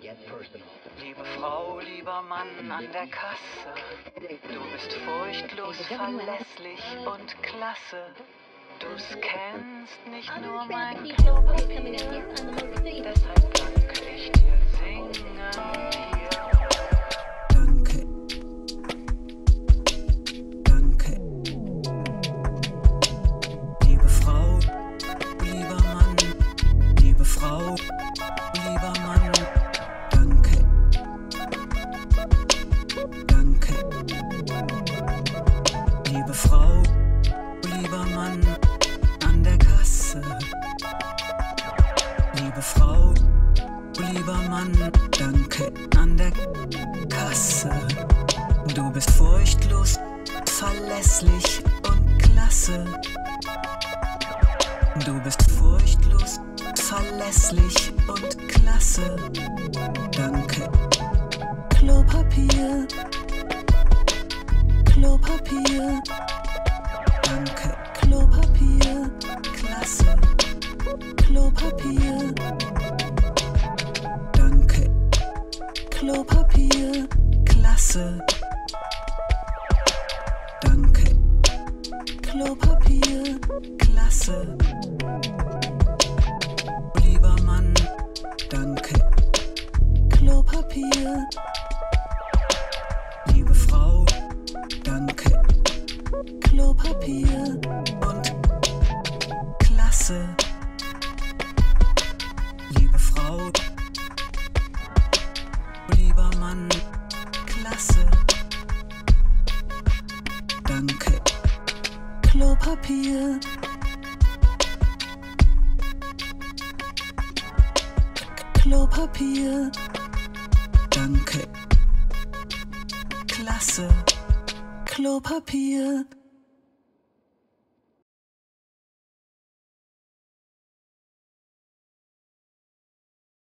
Liebe Frau, lieber Mann an der Kasse, du bist furchtlos, verlässlich und klasse. Du scannst nicht nur mein Klopapier, deshalb Frau, lieber Mann an der Kasse. Liebe Frau, lieber Mann, danke an der Kasse. Du bist furchtlos, verlässlich und klasse. Du bist furchtlos, verlässlich und klasse. Danke. Klopapier. Klopapier. Klopapier. Danke. Klopapier. Klasse. Danke. Klopapier. Klasse. Lieber Mann, danke. Klopapier. Liebe Frau, danke. Klopapier und klasse. Klopapier. Klopapier. Danke. Klasse. Klopapier.